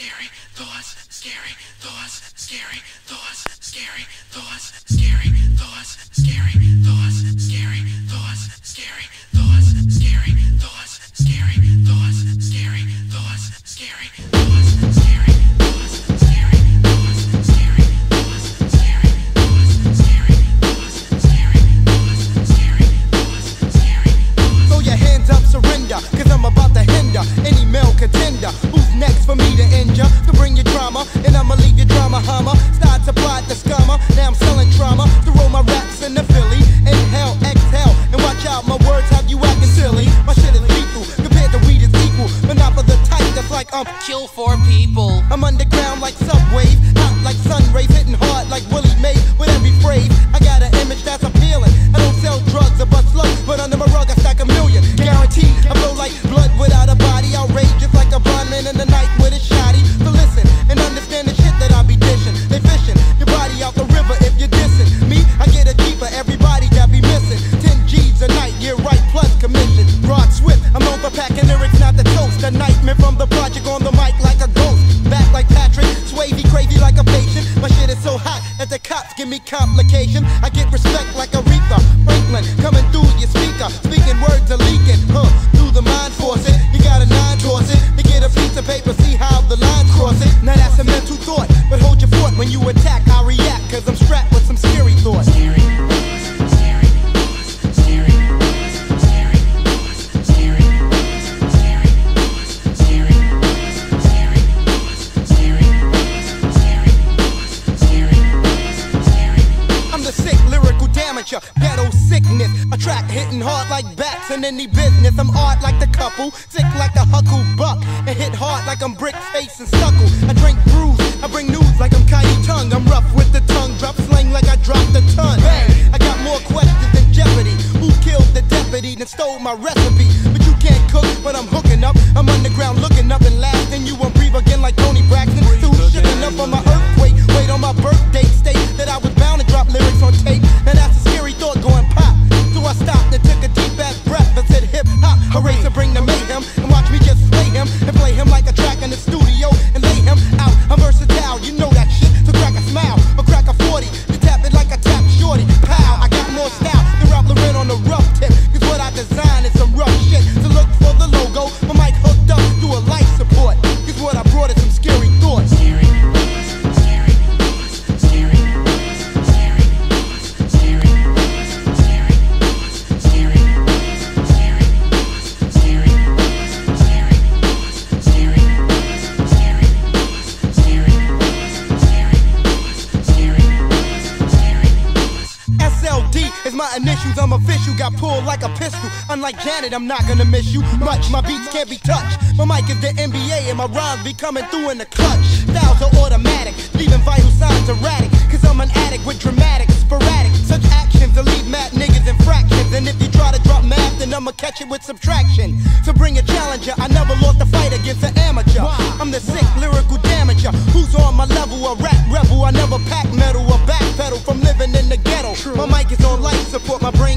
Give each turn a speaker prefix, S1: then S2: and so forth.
S1: scary thoughts, scary thoughts, scary thoughts, scary thoughts, scary thoughts, scary thoughts, scary thoughts, scary thoughts, scary thoughts, scary thoughts, scary thoughts, scary thoughts, scary thoughts, scary thoughts, scary thoughts, scary thoughts, scary thoughts, scary thoughts, scary thoughts, scary thoughts.
S2: Throw your hands up, surrender, cause I'm about to hinder any male contender. Next for me to injure? To bring your drama, and I'ma leave your drama hummer. Start to plot the scummer, now I'm selling trauma. To roll my raps in the Philly. Inhale, exhale, and watch out, my words have you acting silly. My shit is lethal, compared to weed is equal. But not for the type that's like, I'm um,
S3: Kill four people.
S2: I'm underground like subwave, complication. I get respect like Aretha Franklin coming through your speaker. Speaking words are leaking, huh? Through the mind force it. You got a nine toss it. You get a piece of paper, see how the lines cross it. Now that's a mental thought, damager, ghetto sickness. A track hitting hard like bats in any business. I'm art like the couple, sick like the huckle buck, and hit hard like I'm brick face and stuckle. I drink brews, I bring news like I'm Kai Tongue. I'm rough with the tongue, drop slang like I dropped a ton. Bang! I got more questions than Jeopardy. Who killed the deputy and stole my recipe? SLD is my initials. I'm official. Got pulled like a pistol. Unlike Janet, I'm not gonna miss you much. My beats can't be touched. My mic is the NBA, and my rhymes be coming through in the clutch. Styles are automatic, leaving vital signs erratic. Cause I'm an addict with dramatic, sporadic. Such actions will leave mad niggas in fractions. And if you try to drop math, then I'ma catch it with subtraction. So bring a challenger. I never lost a fight against an amateur. I'm the sick lyrical damager. Who's on my level? A rap rebel. I never pack metal or backpedal from living in the ghetto. My support. My brain